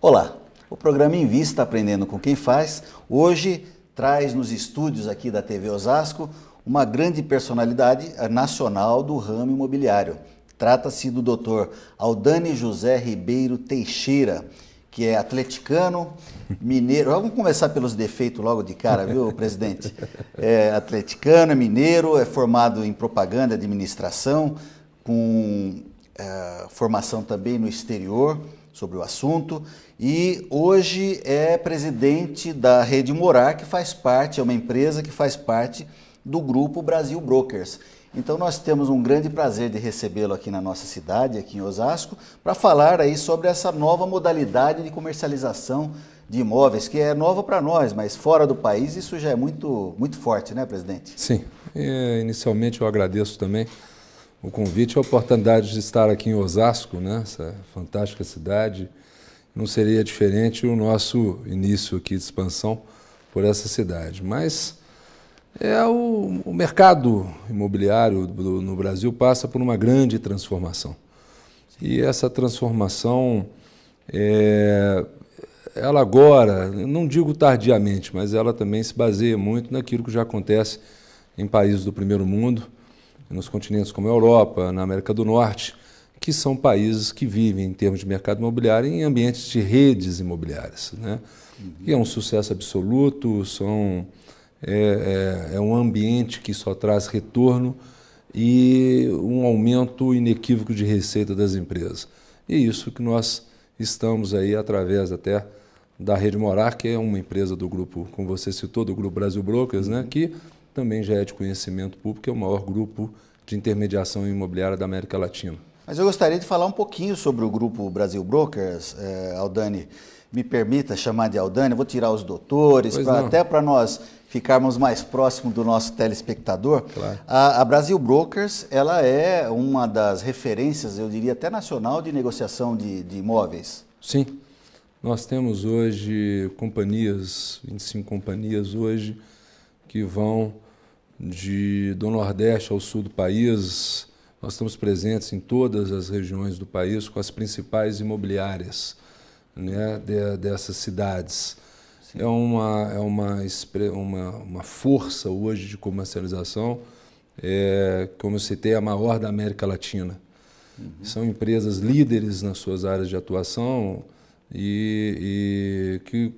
Olá, o programa Invista Aprendendo com Quem Faz hoje traz nos estúdios aqui da TV Osasco uma grande personalidade nacional do ramo imobiliário. Trata-se do Dr. Aldani José Ribeiro Teixeira, que é atleticano, mineiro. Vamos começar pelos defeitos logo de cara, viu, presidente? É atleticano, é mineiro, é formado em propaganda e administração, com é, formação também no exterior sobre o assunto e hoje é presidente da Rede Morar, que faz parte, é uma empresa que faz parte do grupo Brasil Brokers. Então nós temos um grande prazer de recebê-lo aqui na nossa cidade, aqui em Osasco, para falar aí sobre essa nova modalidade de comercialização de imóveis, que é nova para nós, mas fora do país isso já é muito, muito forte, né, presidente? Sim. E, inicialmente eu agradeço também o convite e a oportunidade de estar aqui em Osasco, né, essa fantástica cidade, não seria diferente o nosso início aqui de expansão por essa cidade. Mas é o, o mercado imobiliário do, no Brasil passa por uma grande transformação. E essa transformação, é, ela agora, não digo tardiamente, mas ela também se baseia muito naquilo que já acontece em países do primeiro mundo, nos continentes como a Europa, na América do Norte, que são países que vivem, em termos de mercado imobiliário, em ambientes de redes imobiliárias. Né? Uhum. E é um sucesso absoluto, são, é, é, é um ambiente que só traz retorno e um aumento inequívoco de receita das empresas. E isso que nós estamos aí através até da Rede Morar, que é uma empresa do grupo, como você citou, do Grupo Brasil Brokers, né, que também já é de conhecimento público, é o maior grupo de intermediação imobiliária da América Latina. Mas eu gostaria de falar um pouquinho sobre o grupo Brasil Brokers, é, Aldani. Me permita chamar de Aldani, vou tirar os doutores, pra, até para nós ficarmos mais próximos do nosso telespectador. Claro. A, a, Brasil Brokers ela é uma das referências, eu diria até nacional, de negociação de, de imóveis. Sim. Nós temos hoje companhias, 25 companhias hoje, que vão de, do Nordeste ao Sul do país, nós estamos presentes em todas as regiões do país com as principais imobiliárias né, de, dessas cidades. Sim. É, uma, é uma, uma, uma força hoje de comercialização, é, como eu citei, a maior da América Latina. Uhum. São empresas líderes nas suas áreas de atuação e, e que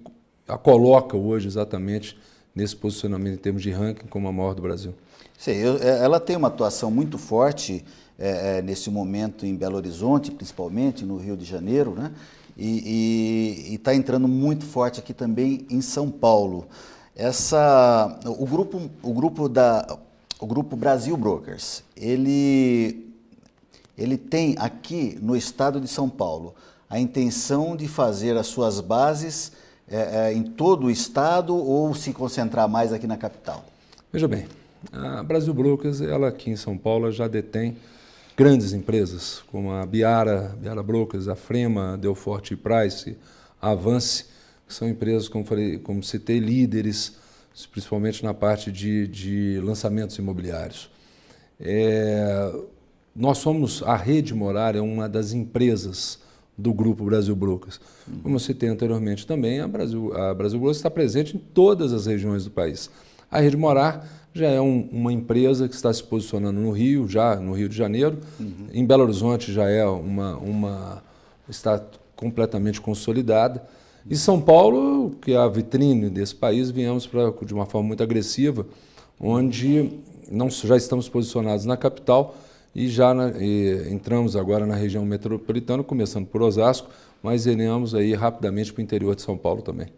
a coloca hoje exatamente nesse posicionamento em termos de ranking como a maior do Brasil. Sim, é, ela tem uma atuação muito forte é, é, nesse momento em Belo Horizonte, principalmente, no Rio de Janeiro, né? E está entrando muito forte aqui também em São Paulo. Essa, o grupo, o grupo da, o grupo Brasil Brokers, ele, ele tem aqui no estado de São Paulo a intenção de fazer as suas bases é, é, em todo o estado ou se concentrar mais aqui na capital? Veja bem, a Brasil Brokers, ela aqui em São Paulo já detém grandes empresas, como a Biara, Biara Brokers, a Frema, Delforte Price, a Avance, que são empresas, como, falei, como citei, líderes, principalmente na parte de, de lançamentos imobiliários. É, nós somos, a Rede Morar é uma das empresas do Grupo Brasil Brokers. Como eu citei anteriormente também, a Brasil, a Brasil Brokers está presente em todas as regiões do país. A Rede Morar já é um, uma empresa que está se posicionando no Rio, já no Rio de Janeiro. Uhum. Em Belo Horizonte já é uma, uma está completamente consolidada. E São Paulo, que é a vitrine desse país, viemos pra, de uma forma muito agressiva, onde não, já estamos posicionados na capital e já na, e entramos agora na região metropolitana, começando por Osasco, mas iremos aí rapidamente para o interior de São Paulo também.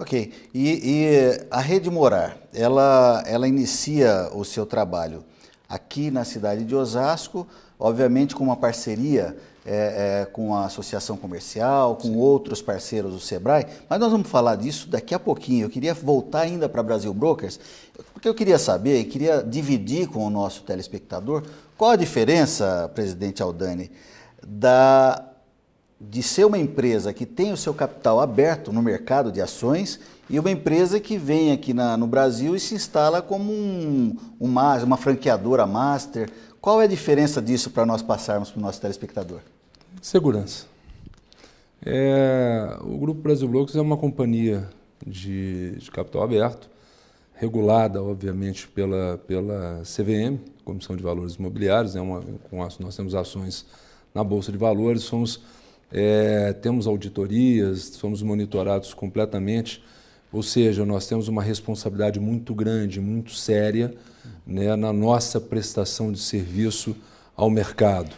Ok. E, e, a Rede Morar, ela, ela inicia o seu trabalho aqui na cidade de Osasco, obviamente com uma parceria é, é, com a Associação Comercial, com Sim. outros parceiros do Sebrae, mas nós vamos falar disso daqui a pouquinho. Eu queria voltar ainda para Brasil Brokers, porque eu queria saber e queria dividir com o nosso telespectador qual a diferença, presidente Aldani, da de ser uma empresa que tem o seu capital aberto no mercado de ações e uma empresa que vem aqui na, no Brasil e se instala como um, uma, uma franqueadora master. Qual é a diferença disso para nós passarmos para o nosso telespectador? Segurança. É, o Grupo Brasil Blocos é uma companhia de, de, capital aberto, regulada, obviamente, pela, pela CVM, Comissão de Valores Imobiliários. É uma, com as, nós temos ações na Bolsa de Valores, somos, é, temos auditorias, somos monitorados completamente ou seja, nós temos uma responsabilidade muito grande, muito séria né, na nossa prestação de serviço ao mercado.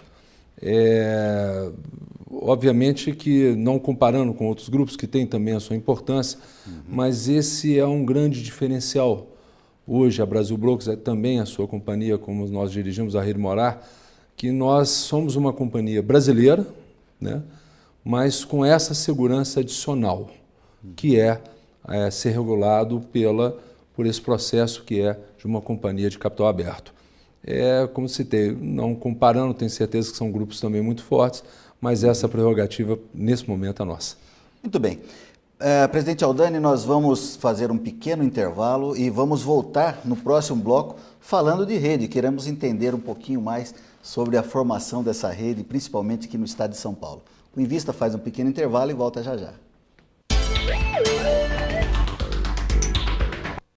É, obviamente que não comparando com outros grupos que têm também a sua importância, uhum. mas esse é um grande diferencial. Hoje a Brasil Brokers é também a sua companhia, como nós dirigimos a Rede Morar, que nós somos uma companhia brasileira, né, mas com essa segurança adicional, que é é, ser regulado pela, por esse processo que é de uma companhia de capital aberto. É, como citei, não comparando, tenho certeza que são grupos também muito fortes, mas essa prerrogativa, nesse momento, é nossa. Muito bem. É, presidente Aldani, nós vamos fazer um pequeno intervalo e vamos voltar no próximo bloco falando de rede. Queremos entender um pouquinho mais sobre a formação dessa rede, principalmente aqui no estado de São Paulo. O Invista faz um pequeno intervalo e volta já já.